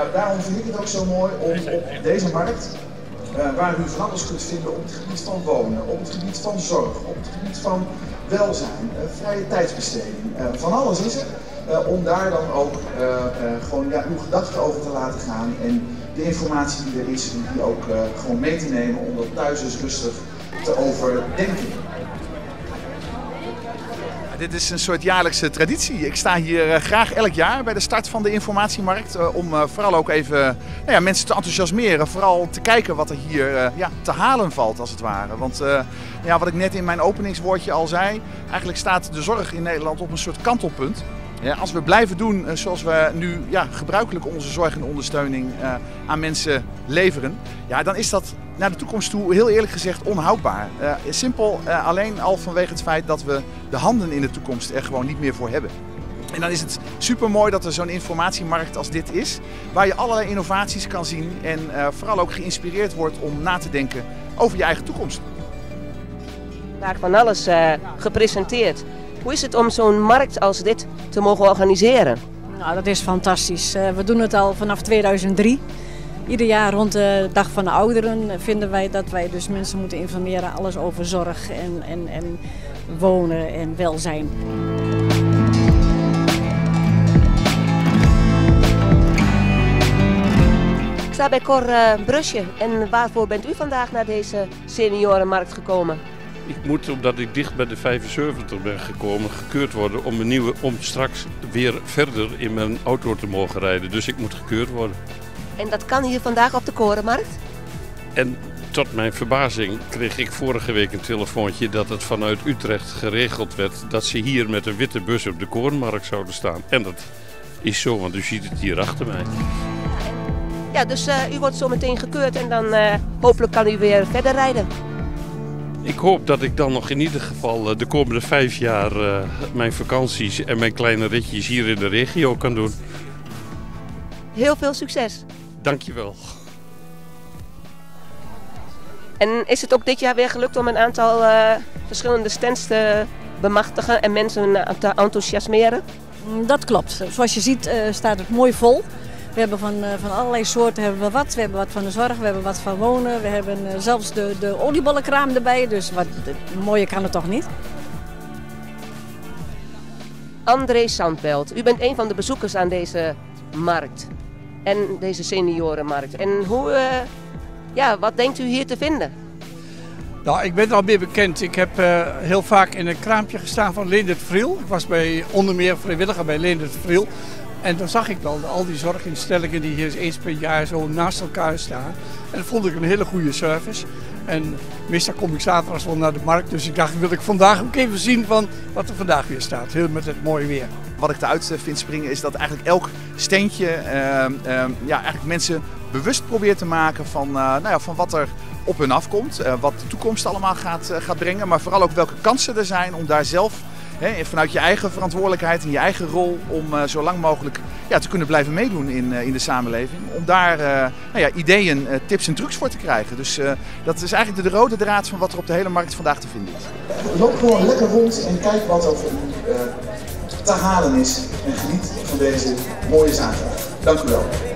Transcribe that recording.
Nou, daarom vind ik het ook zo mooi om op deze markt, uh, waar u van alles kunt vinden op het gebied van wonen, op het gebied van zorg, op het gebied van welzijn, uh, vrije tijdsbesteding, uh, van alles is er. om daar dan ook gewoon ja, uw gedachten over te laten gaan en de informatie die er is, die ook gewoon mee te nemen om dat thuis dus rustig te overdenken dit is een soort jaarlijkse traditie. Ik sta hier eh, graag elk jaar bij de start van de informatiemarkt. Eh, om eh, vooral ook even nou ja, mensen te enthousiasmeren. Vooral te kijken wat er hier te halen valt als het ware. Want ja, wat ik net in mijn openingswoordje al zei. Eigenlijk staat de zorg in Nederland op een soort kantelpunt. Ja, als we blijven doen zoals we nu ja, gebruikelijk onze zorg en ondersteuning aan mensen leveren, ja, dan is dat naar de toekomst toe heel eerlijk gezegd onhoudbaar. Simpel alleen al vanwege het feit dat we de handen in de toekomst er gewoon niet meer voor hebben. En dan is het super mooi dat er zo'n informatiemarkt als dit is, waar je allerlei innovaties kan zien en vooral ook geïnspireerd wordt om na te denken over je eigen toekomst. Vaak van alles gepresenteerd. Hoe is het om zo'n markt als dit te mogen organiseren? Nou, dat is fantastisch. we doen het al vanaf 2003. Ieder jaar rond de Dag van de Ouderen vinden wij dat wij dus mensen moeten informeren. Alles over zorg en, en, en wonen en welzijn. Ik sta bij Cor uh, Brusje. En waarvoor bent u vandaag naar deze seniorenmarkt gekomen? Ik moet, omdat ik dicht bij de 75 ben gekomen, gekeurd worden om, een nieuwe, om straks weer verder in mijn auto te mogen rijden. Dus ik moet gekeurd worden. En dat kan hier vandaag op de Korenmarkt? En tot mijn verbazing kreeg ik vorige week een telefoontje dat het vanuit Utrecht geregeld werd dat ze hier met een witte bus op de Korenmarkt zouden staan. En dat is zo, want u ziet het hier achter mij. Ja, dus uh, u wordt zo meteen gekeurd en dan uh, hopelijk kan u weer verder rijden. Ik hoop dat ik dan nog in ieder geval uh, de komende vijf jaar mijn vakanties en mijn kleine ritjes hier in de regio kan doen. Heel veel succes! Dankjewel. En is het ook dit jaar weer gelukt om een aantal uh, verschillende stands te bemachtigen en mensen te enthousiasmeren? Mm, dat klopt. Zoals je ziet uh, staat het mooi vol. We hebben van, uh, van allerlei soorten hebben we wat. We hebben wat van de zorg, we hebben wat van wonen. We hebben zelfs de, de oliebollenkraam erbij. Dus wat mooier kan het toch niet? André Sandbelt, u bent een van de bezoekers aan deze markt en deze seniorenmarkt. En hoe, uh, ja, wat denkt u hier te vinden? Nou, ik ben al meer bekend. Ik heb uh, heel vaak in een kraampje gestaan van Leendert Vriel. Ik was bij, onder meer vrijwilliger bij Leendert Vriel. En dan zag ik wel al die zorginstellingen die hier eens per jaar zo naast elkaar staan. En dat vond ik een hele goede service. En meestal kom ik zaterdag wel naar de markt. Dus ik dacht, wil ik vandaag ook even zien van wat er vandaag weer staat. Heel met het mooie weer. Wat ik eruit vind springen is dat eigenlijk elk steentje uh, uh, ja, eigenlijk mensen bewust probeert te maken van, uh, nou ja, van wat er op hun afkomt. Uh, wat de toekomst allemaal gaat, uh, gaat brengen. Maar vooral ook welke kansen er zijn om daar zelf He, vanuit je eigen verantwoordelijkheid en je eigen rol om uh, zo lang mogelijk ja, te kunnen blijven meedoen in, uh, in de samenleving. Om daar uh, nou ja, ideeën, tips en trucs voor te krijgen. Dus dat is eigenlijk de, de, rode draad van wat er op de hele markt vandaag te vinden is. Loop gewoon lekker rond en kijk wat er voor u te halen is. En geniet van deze mooie zaterdag. Dank u wel.